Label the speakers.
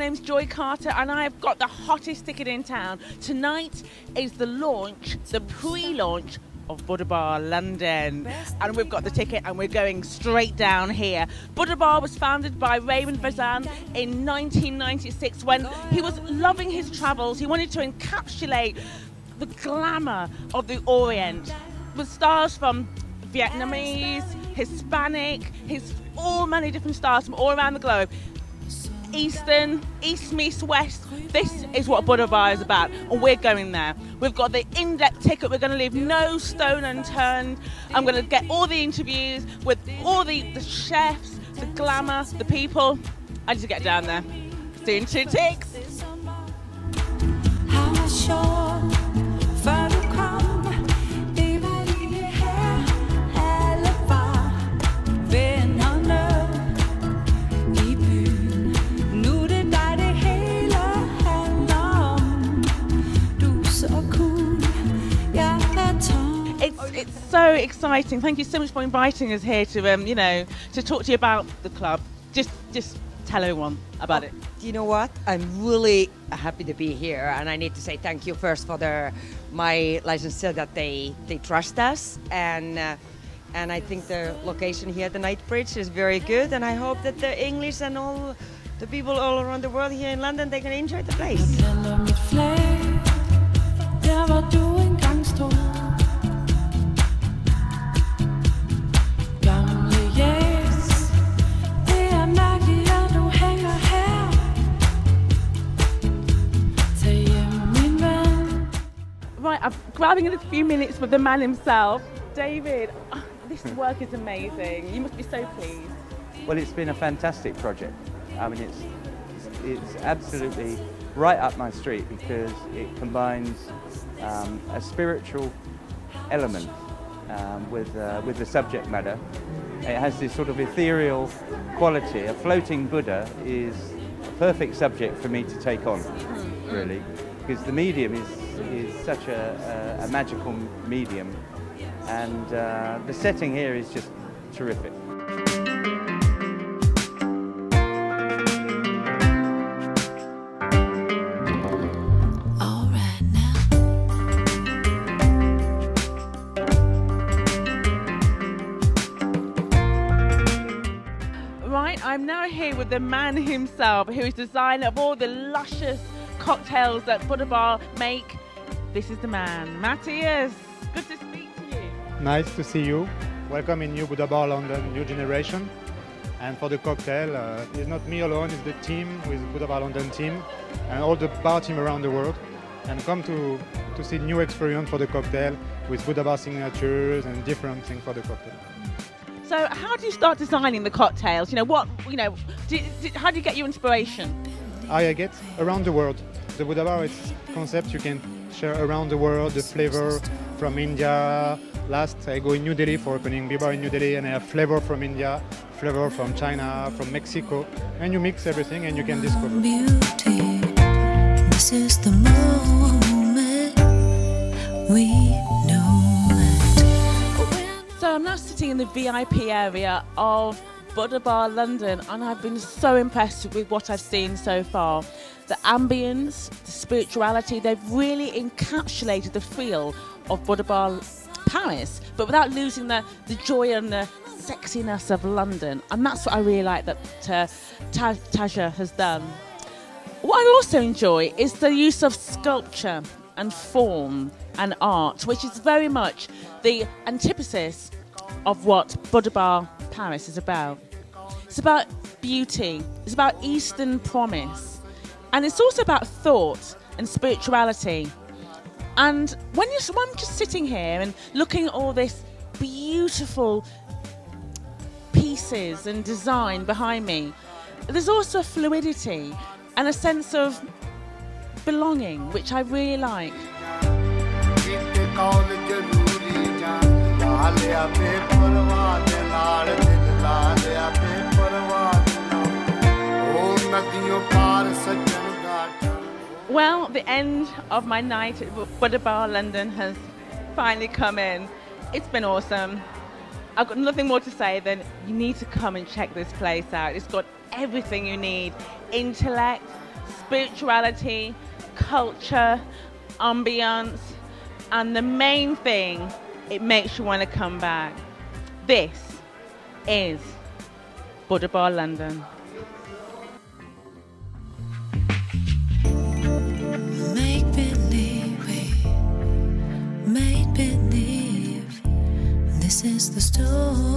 Speaker 1: name's Joy Carter, and I've got the hottest ticket in town. Tonight is the launch, the pre launch of Buddha Bar London. And we've got the ticket and we're going straight down here. Buddha Bar was founded by Raymond Visan in 1996 when he was loving his travels. He wanted to encapsulate the glamour of the Orient with stars from Vietnamese, Hispanic, his all many different stars from all around the globe. Eastern, East meets West. This is what Buddha Bar is about, and we're going there. We've got the in-depth ticket. We're going to leave no stone unturned. I'm going to get all the interviews with all the, the chefs, the glamour, the people. I need to get down there. See you in two ticks. So exciting. Thank you so much for inviting us here to um, you know to talk to you about the club. Just just tell everyone about it.
Speaker 2: You know what? I'm really happy to be here, and I need to say thank you first for the my license licensee that they they trust us, and uh, and I think the location here at the Knightsbridge is very good, and I hope that the English and all the people all around the world here in London they can enjoy the place.
Speaker 1: Grabbing in a few minutes with the man himself, David. this work is amazing. You must be so pleased.
Speaker 3: Well, it's been a fantastic project. I mean, it's it's absolutely right up my street because it combines um, a spiritual element um, with uh, with the subject matter. It has this sort of ethereal quality. A floating Buddha is a perfect subject for me to take on, really, because the medium is is such a, a, a magical medium, and uh, the setting here is just terrific.
Speaker 1: Right, I'm now here with the man himself, who is designer of all the luscious cocktails that Buddha Bar make. This is the man, Matthias. Good to speak to you.
Speaker 4: Nice to see you. Welcome in New Buddha Bar London, new generation. And for the cocktail, uh, it's not me alone, it's the team with Buddha Bar London team and all the bar team around the world. And come to, to see new experience for the cocktail with Buddha Bar signatures and different things for the cocktail.
Speaker 1: So, how do you start designing the cocktails? You know, what, you know, do, do, how do you get your inspiration?
Speaker 4: I get around the world. The Buddha Bar is concept you can share around the world, the flavor from India. Last, I go in New Delhi for opening Bibar in New Delhi, and I have flavor from India, flavor from China, from Mexico, and you mix everything and you can discover.
Speaker 5: Beauty, this is the moment we know it.
Speaker 1: So, I'm now sitting in the VIP area of Buddha Bar London, and I've been so impressed with what I've seen so far. The ambience, the spirituality, they've really encapsulated the feel of Buddha Paris, but without losing the, the joy and the sexiness of London. And that's what I really like that uh, Taja has done. What I also enjoy is the use of sculpture and form and art, which is very much the antithesis of what Buddha Paris is about. It's about beauty, it's about Eastern promise, and it's also about thought and spirituality. And when, you, when I'm just sitting here and looking at all this beautiful pieces and design behind me, there's also a fluidity and a sense of belonging, which I really like. Well, the end of my night at Buddha Bar London has finally come in. It's been awesome. I've got nothing more to say than you need to come and check this place out. It's got everything you need intellect, spirituality, culture, ambiance, and the main thing, it makes you want to come back. This is Buddha Bar London.
Speaker 5: Is the story